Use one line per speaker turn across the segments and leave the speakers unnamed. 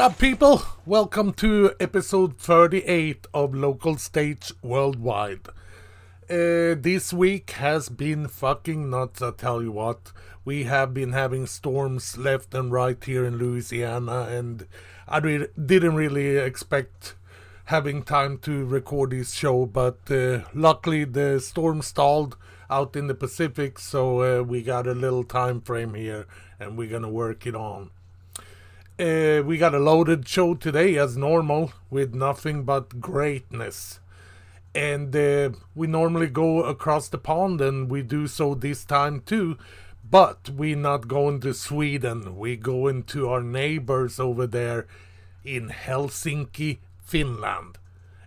What up, people? Welcome to episode 38 of Local Stage Worldwide. Uh, this week has been fucking nuts, I tell you what. We have been having storms left and right here in Louisiana, and I re- didn't really expect having time to record this show, but uh, luckily the storm stalled out in the Pacific, so uh, we got a little time frame here, and we're gonna work it on. Uh, we got a loaded show today as normal with nothing but greatness. And uh, we normally go across the pond and we do so this time too. But we're not going to Sweden. We're going to our neighbors over there in Helsinki, Finland.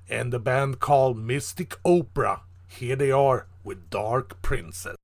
And the band called Mystic Opera. Here they are with Dark Princess.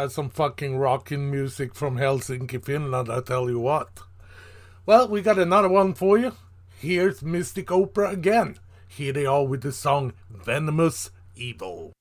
That's some fucking rocking music from Helsinki, Finland, I tell you what. Well, we got another one for you. Here's Mystic Opera again. Here they are with the song Venomous Evil.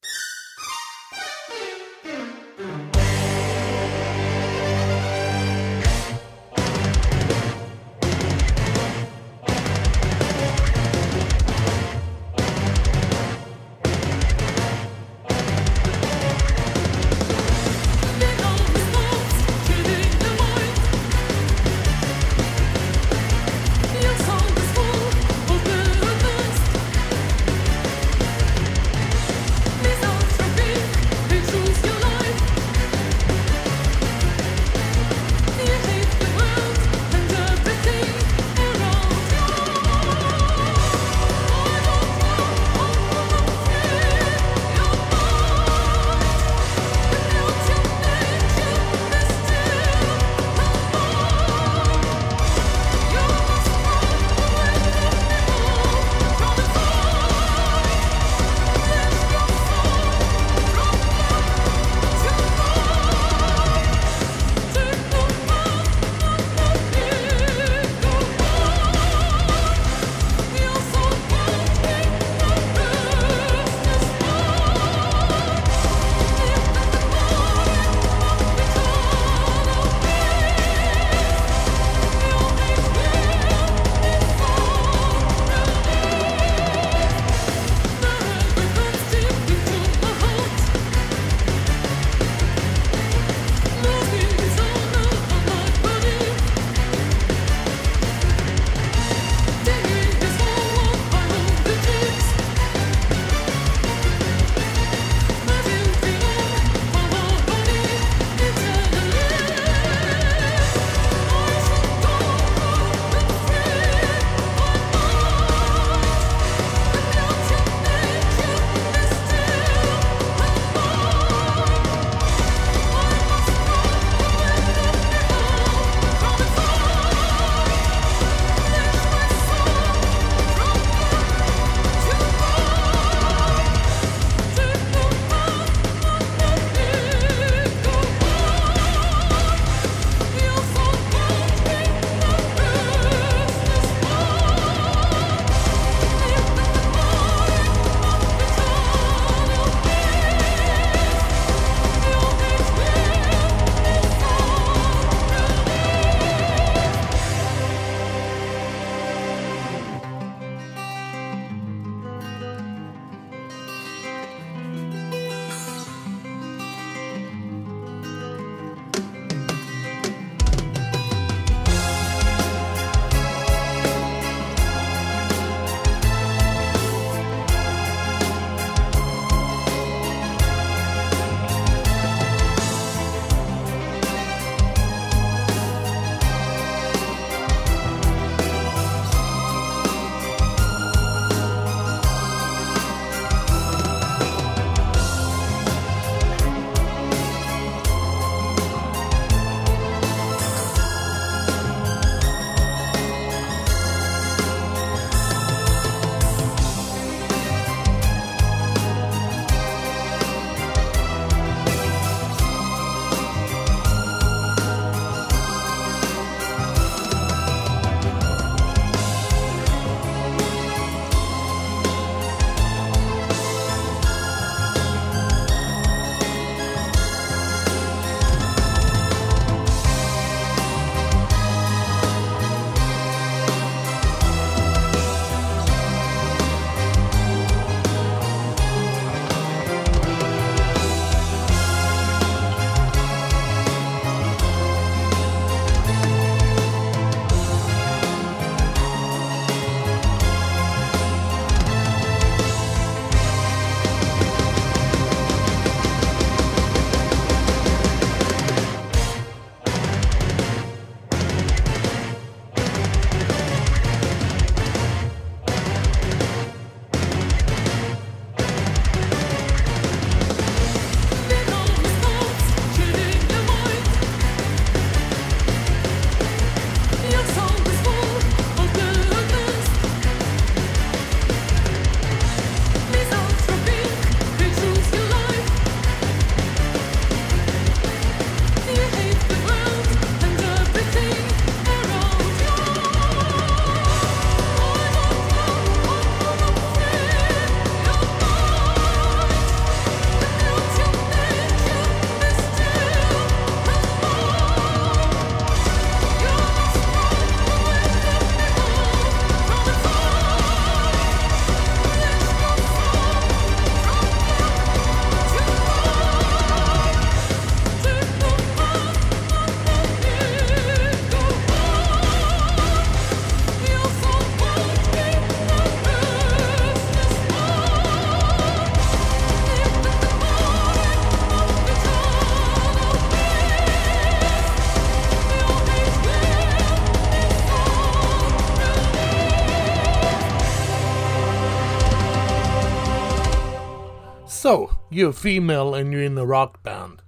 You're female and you're in a rock band.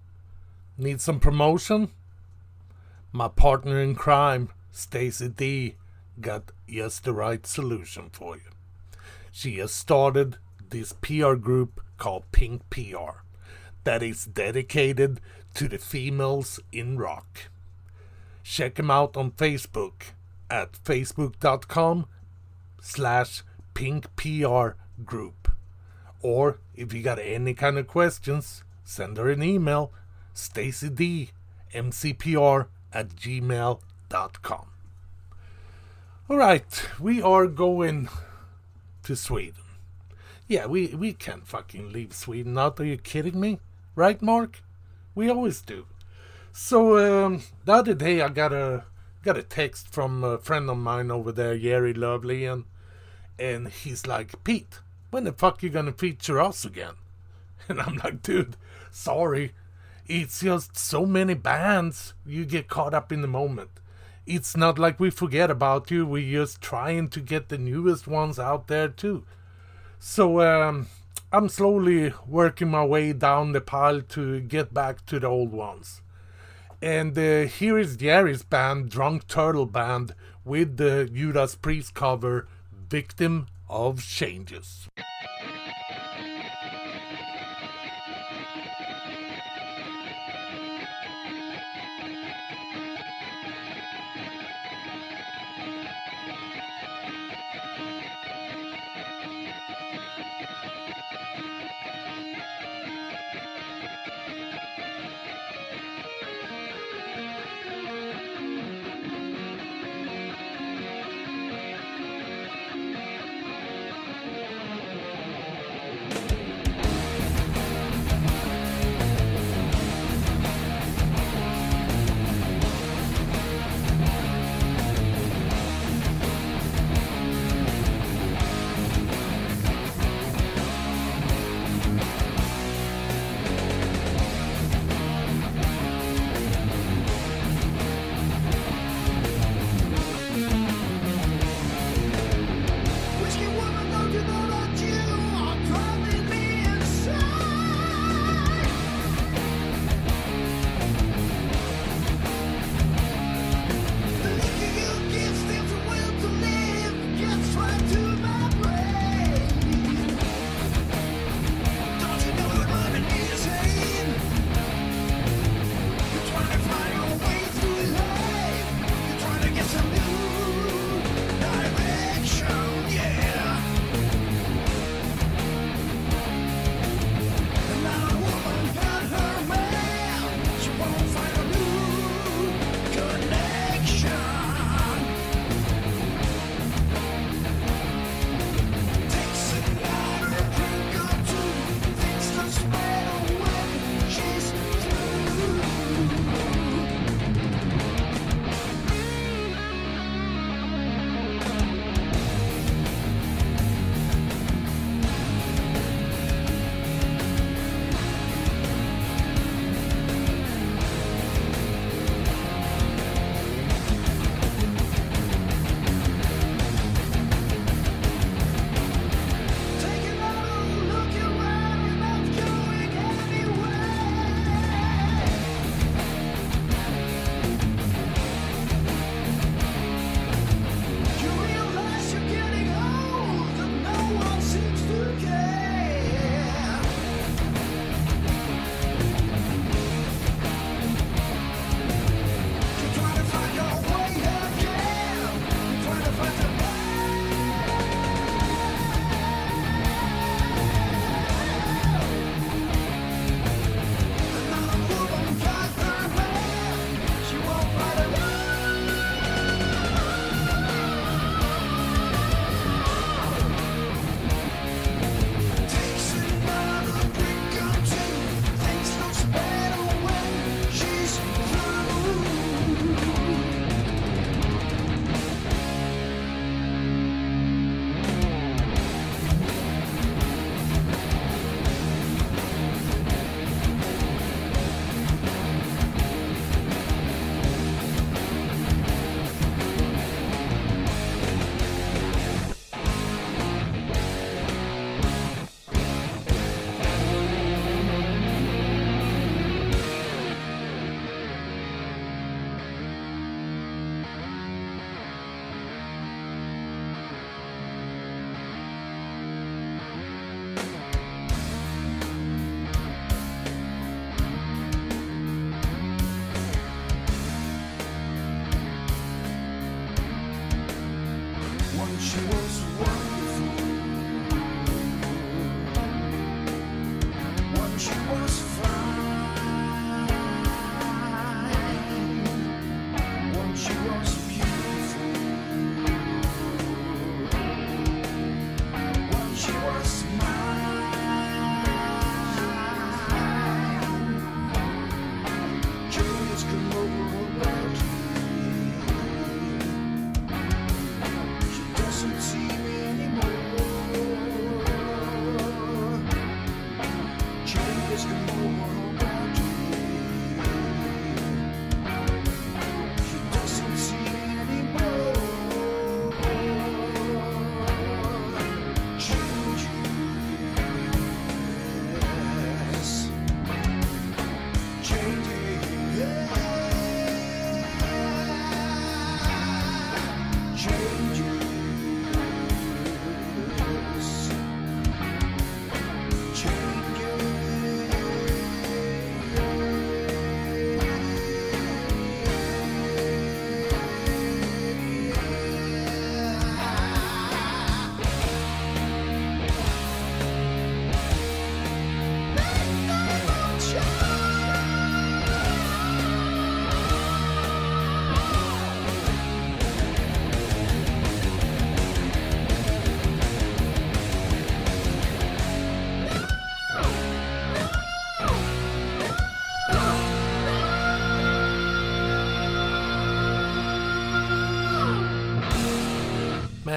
Need some promotion? My partner in crime, Stacy D, got just the right solution for you. She has started this PR group called Pink PR that is dedicated to the females in rock. Check them out on Facebook at facebook.com slash pinkpr group. Or if you got any kind of questions, send her an email, stacyd, mcpr at gmail.com. Alright, we are going to Sweden. Yeah, we, we can't fucking leave Sweden out. Are you kidding me? Right, Mark? We always do. So um, the other day I got a got a text from a friend of mine over there, Jerry Lovely, and and he's like, Pete, when the fuck you gonna feature us again? And I'm like, dude, sorry. It's just so many bands you get caught up in the moment. It's not like we forget about you, we're just trying to get the newest ones out there too. So um I'm slowly working my way down the pile to get back to the old ones. And uh, here is Jerry's band, Drunk Turtle Band, with the Judas Priest cover, Victim of Changes.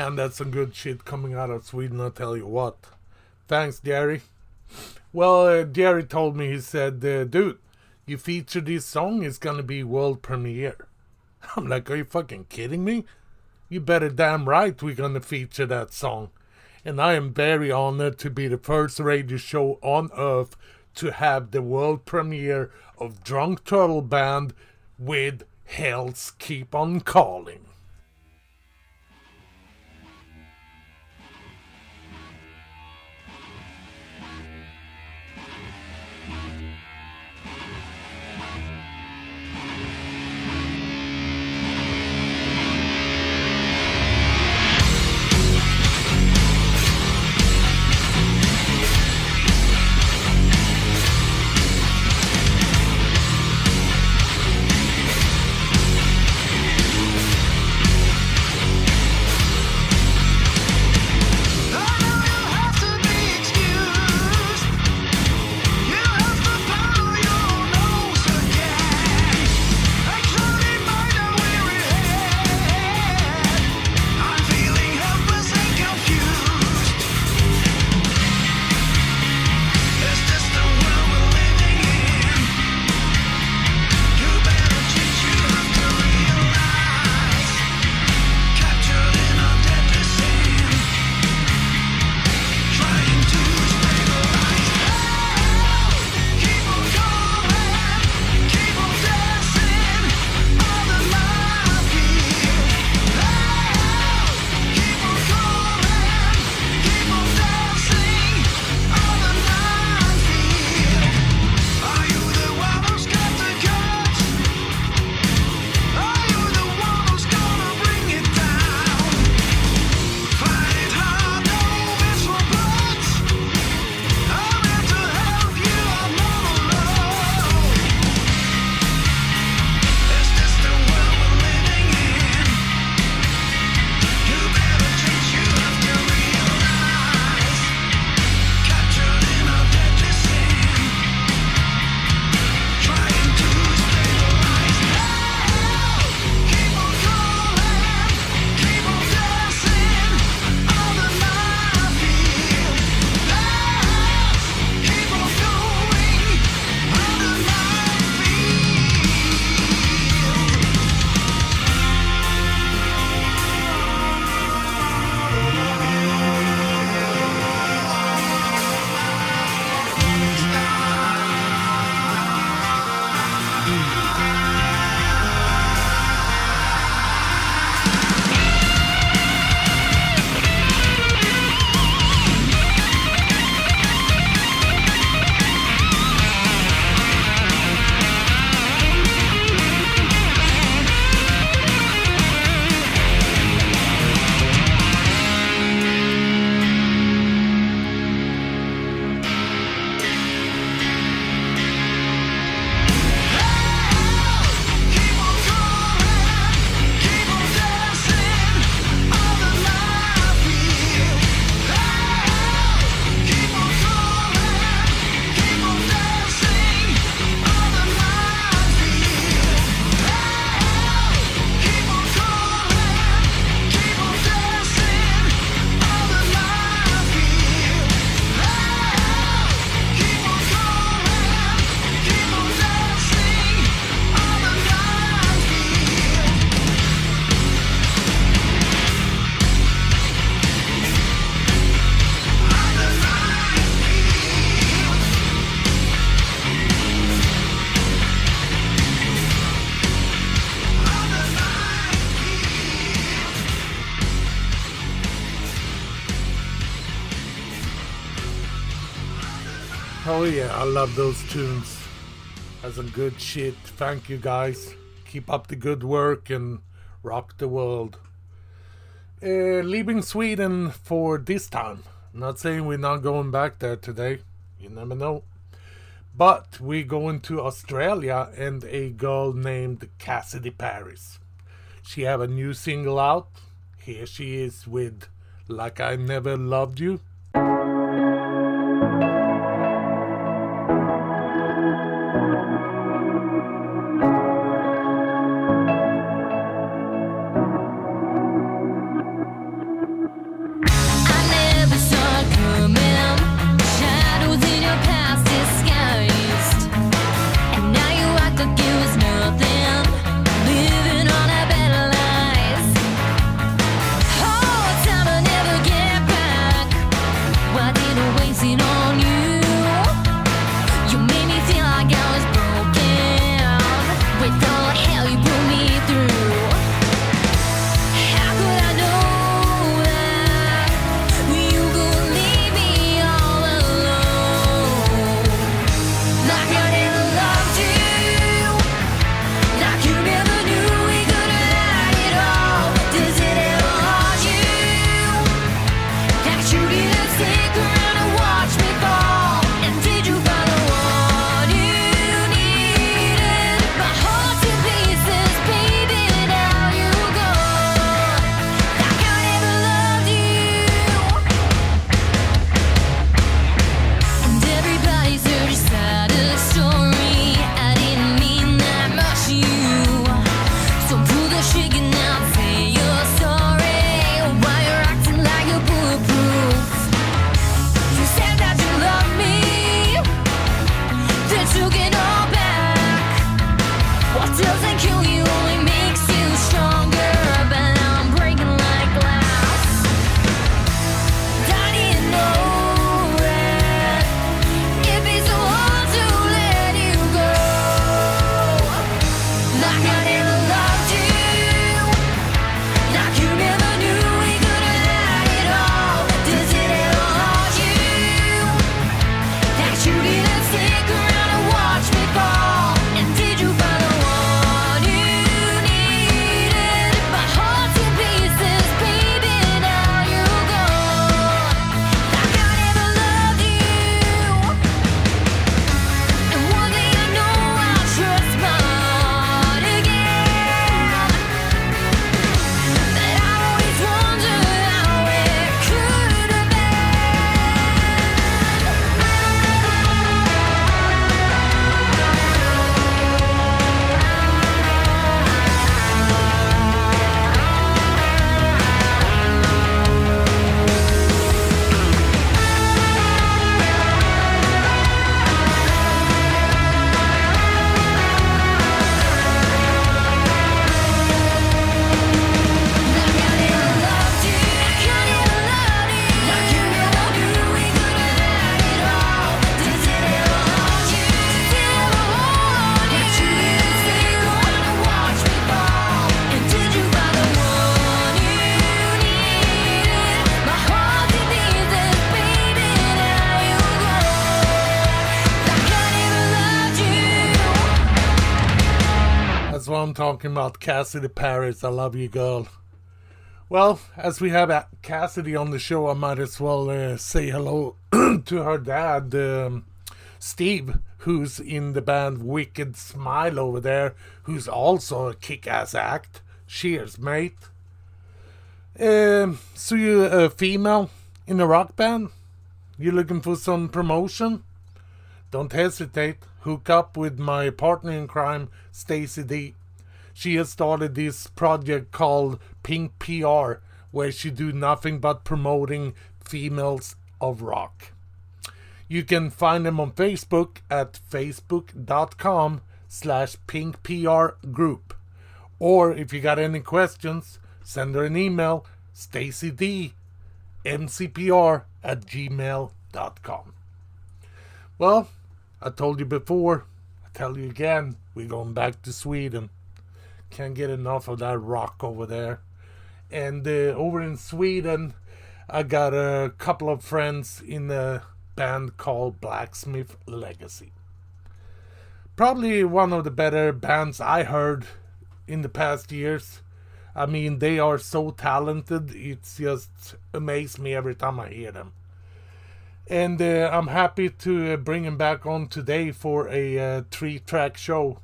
Man, that's some good shit coming out of Sweden, I'll tell you what. Thanks, Jerry. Well, uh, told me, he said, uh, dude, you feature this song, it's gonna be world premiere. I'm like, are you fucking kidding me? You better damn right we're gonna feature that song. And I am very honored to be the first radio show on earth to have the world premiere of Drunk Turtle Band with Hells Keep on Calling.
Oh yeah, I love those tunes. That's some good shit. Thank you guys. Keep up the good work and rock the world. Uh, leaving Sweden for this time. not saying we're not going back there today. You never know. But we're going to Australia and a girl named Cassidy Paris. She have a new single out. Here she is with Like I Never Loved You. Talking about Cassidy Paris. I love you, girl. Well, as we have Cassidy on the show, I might as well uh, say hello to her dad, um, Steve, who's in the band Wicked Smile over there, who's also a kick ass act. Cheers, mate. Um, so, you're a female in a rock band? You looking for some promotion? Don't hesitate. Hook up with my partner in crime, Stacy D she has started this project called Pink PR, where she do nothing but promoting females of rock. You can find them on Facebook at facebook.com slash pinkprgroup. Or if you got any questions, send her an email, stacyd, mcpr at gmail.com. Well, I told you before, I tell you again, we're going back to Sweden. Can't get enough of that rock over there. And uh, over in Sweden, I got a couple of friends in the
band called Blacksmith Legacy. Probably one of the better bands I heard in the past years. I mean, they are so talented, it's just amazed me every time I hear them. And uh, I'm happy to uh, bring them back on today for a uh, three track show.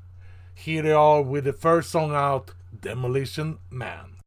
Here they are with the first song out Demolition Man.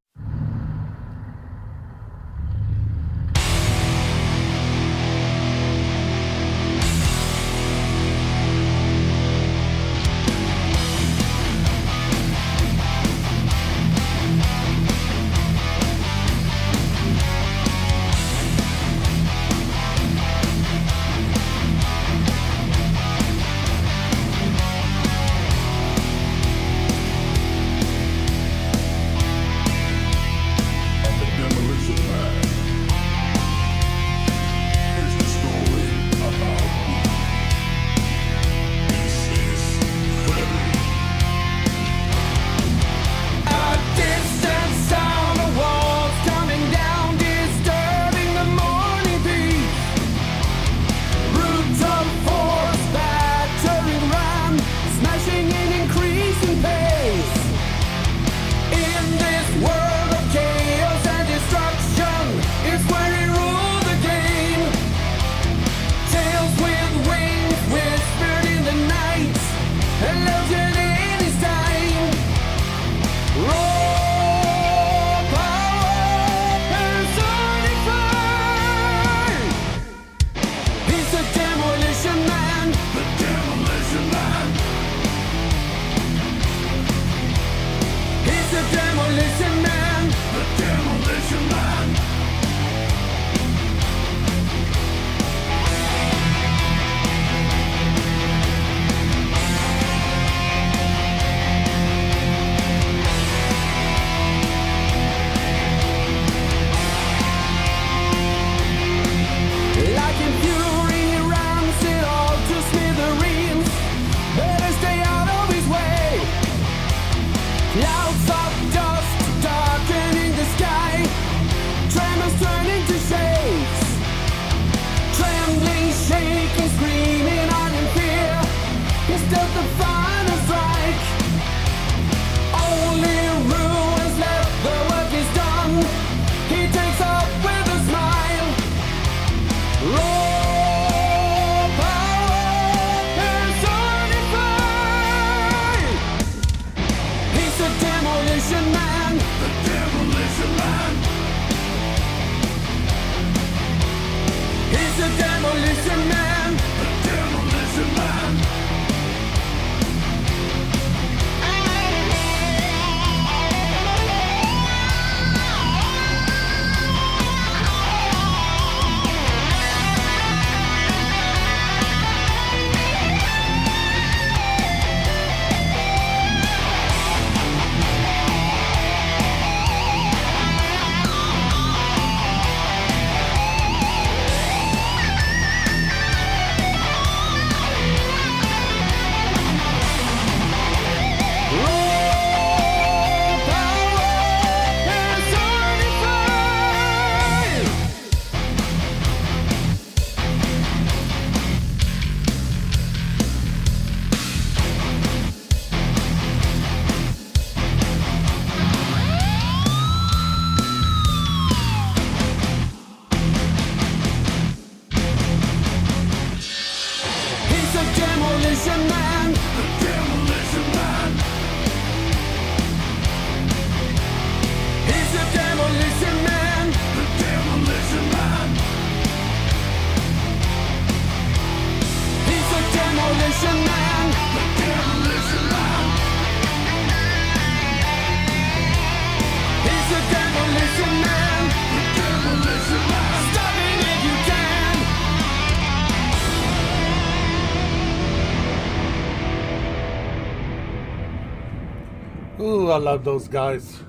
I love those guys.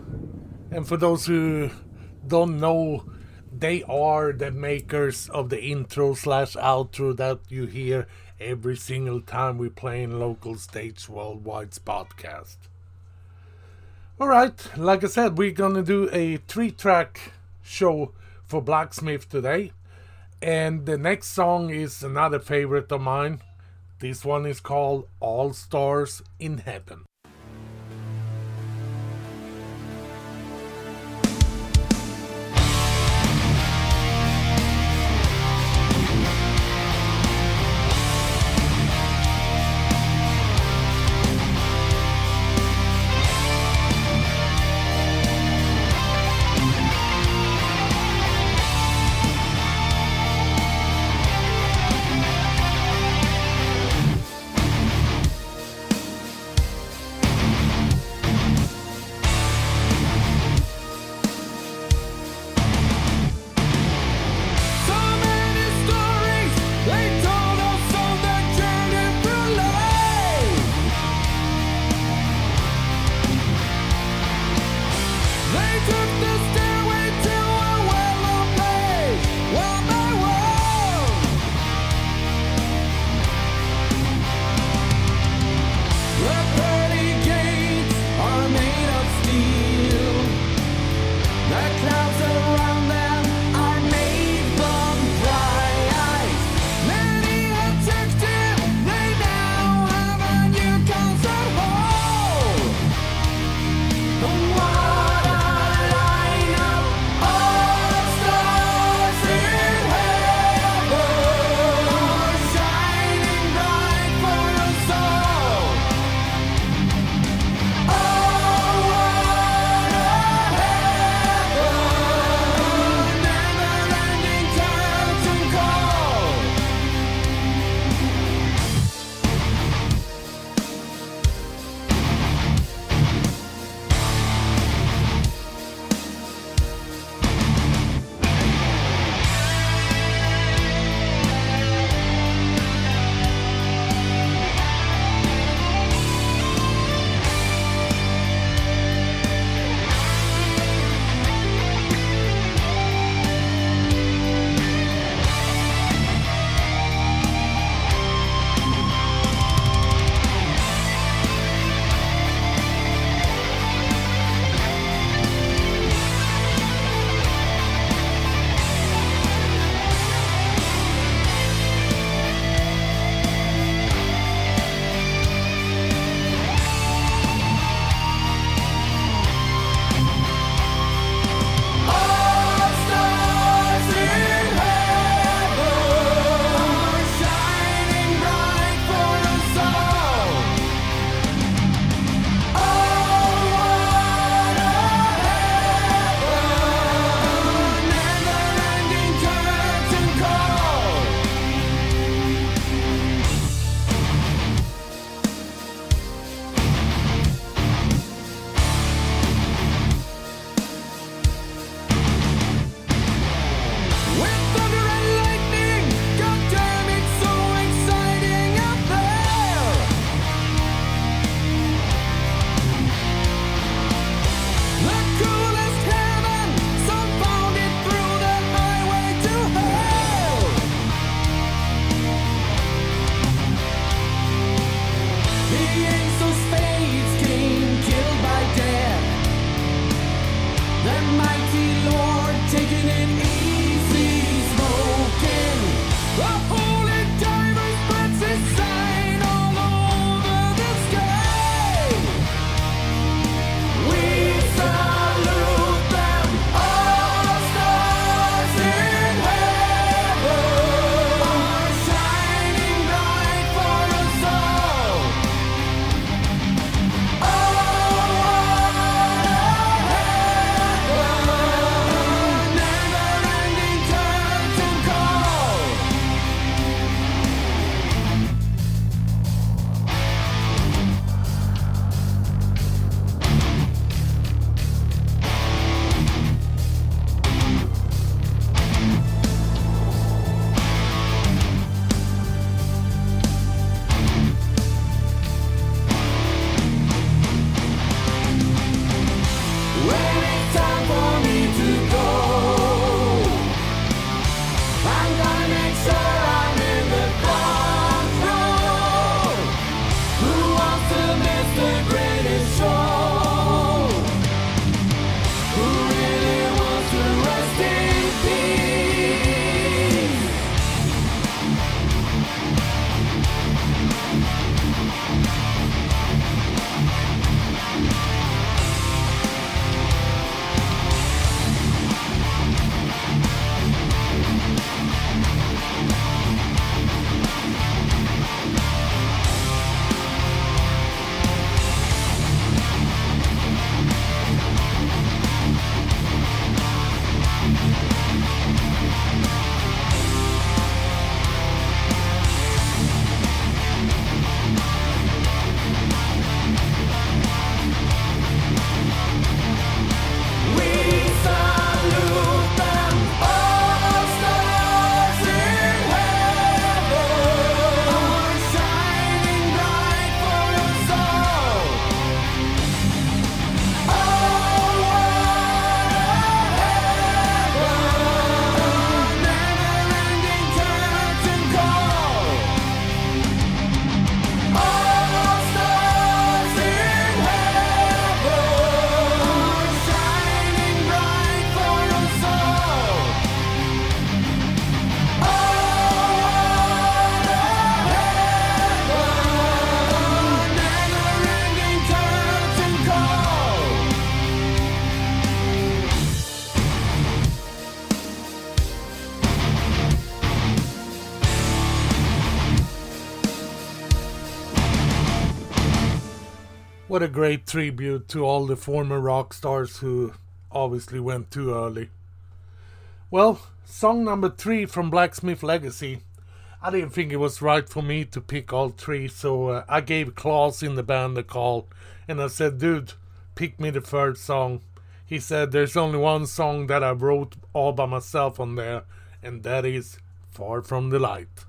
And for those who don't know, they are the makers of the intro slash outro that you hear every single time we play in local stage worldwide's podcast. Alright, like I said, we're gonna do a three track show for Blacksmith today. And the next song is another favorite of mine. This one is called All Stars in Heaven.
What a
great tribute to all the former rock stars who obviously went too early. Well, song number three from Blacksmith Legacy. I didn't think it was right for me to pick all three, so uh, I gave Klaus in the band a call and I said, dude, pick me the third song. He said, there's only one song that I wrote all by myself on there, and that is Far From the Light.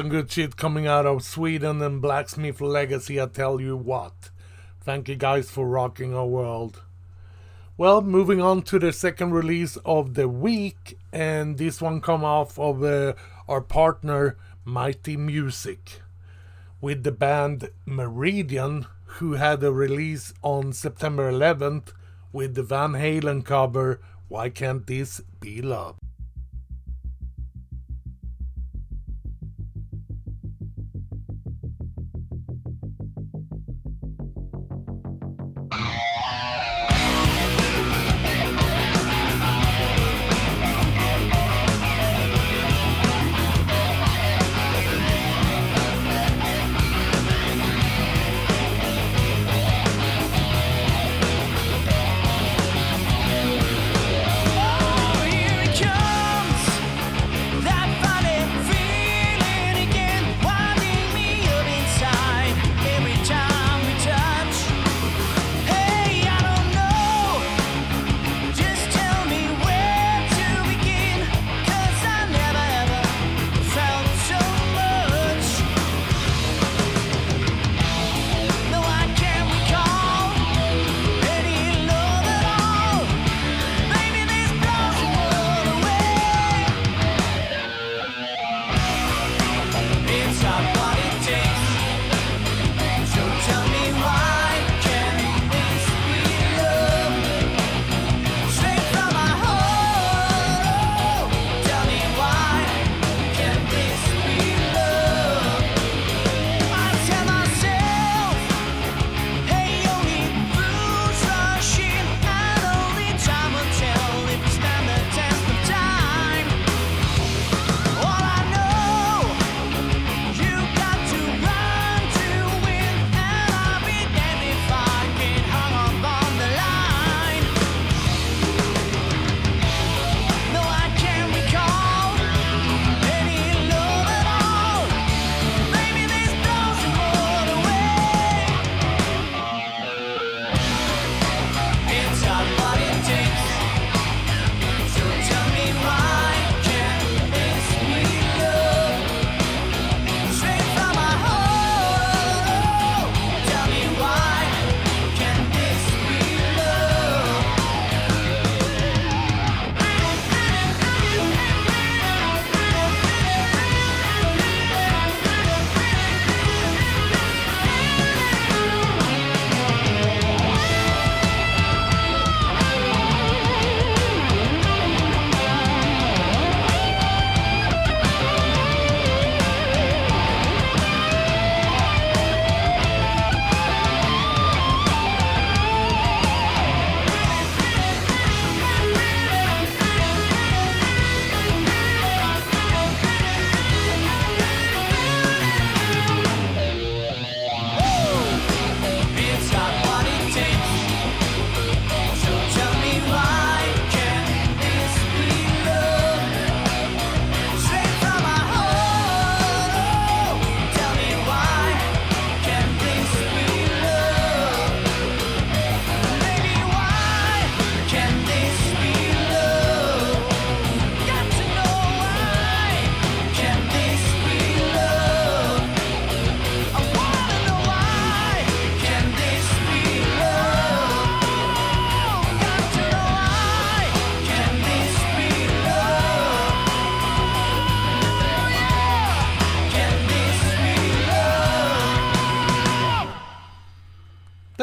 Some good shit coming out of Sweden and Blacksmith Legacy, I tell you what. Thank you guys for rocking our world. Well, moving on to the second release of the week, and this one come off of uh, our partner Mighty Music with the band Meridian, who had a release on September 11th with the Van Halen cover Why Can't This Be Love?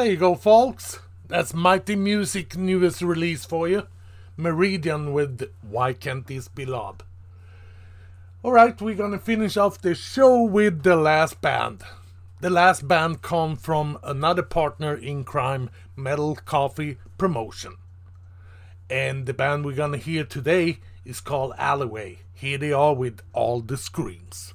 You go, folks. That's Mighty Music newest release for you. Meridian with Why Can't This Be Love? Alright, we're gonna finish off the show with the last band. The last band come from another partner in crime, Metal Coffee Promotion. And the band we're gonna hear today is called Alleyway. Here they are with all the screams.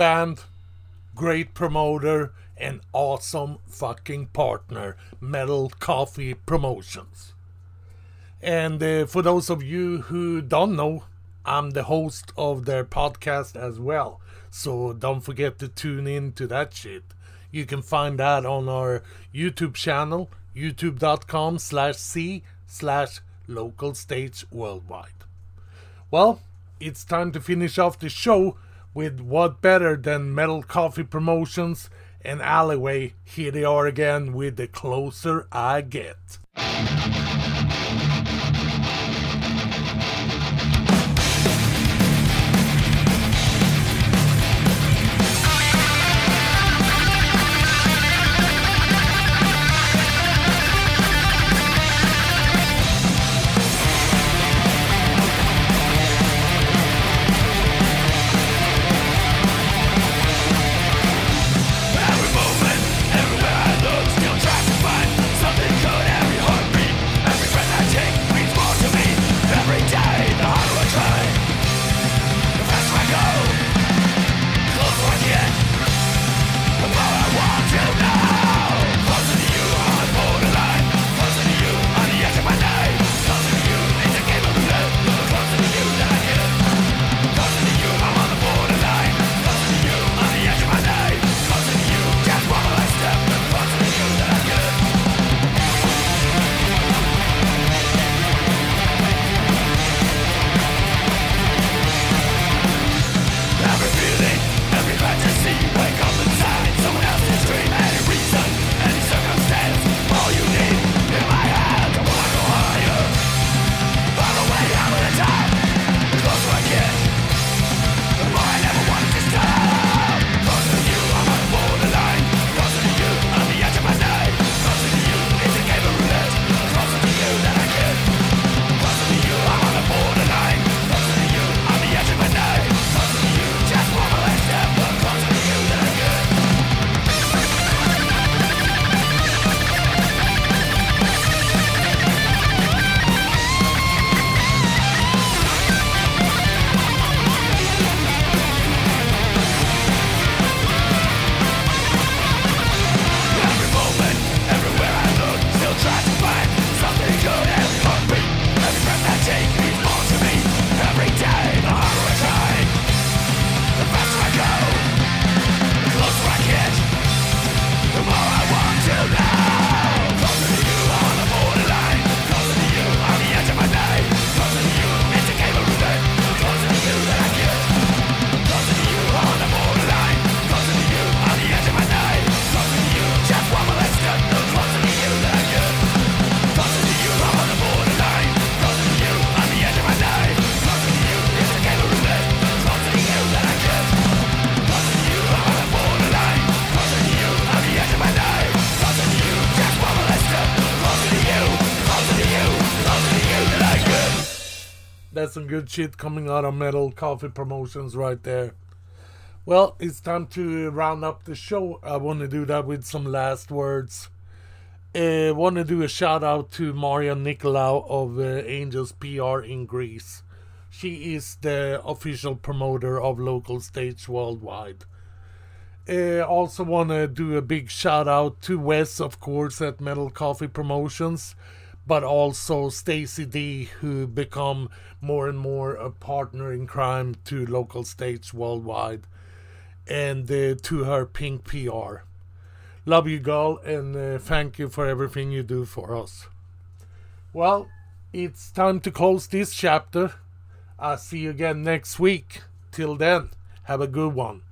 Band, great promoter, and awesome fucking partner, Metal Coffee Promotions. And uh, for those of you who don't know, I'm the host of their podcast as well. So don't forget to tune in to that shit. You can find that on our YouTube channel, youtube.com slash c slash local stage worldwide. Well, it's time to finish off the show with what better than Metal Coffee Promotions and Alleyway. Here they are again with The Closer I Get.
Good shit coming out of Metal Coffee Promotions right there. Well, it's time to round up the show. I want to do that with some last words. I want to do a shout out to Maria Nicolau of uh, Angels PR in Greece. She is the official promoter of local stage worldwide. I also want to do a big shout out to Wes, of course, at Metal Coffee Promotions, but also Stacy D, who become more and more a partner in crime to local stage worldwide, and uh, to her Pink PR. Love you, girl, and uh, thank you for everything you do for us. Well, it's time to close this chapter. I'll see you again next week. Till then, have a good one.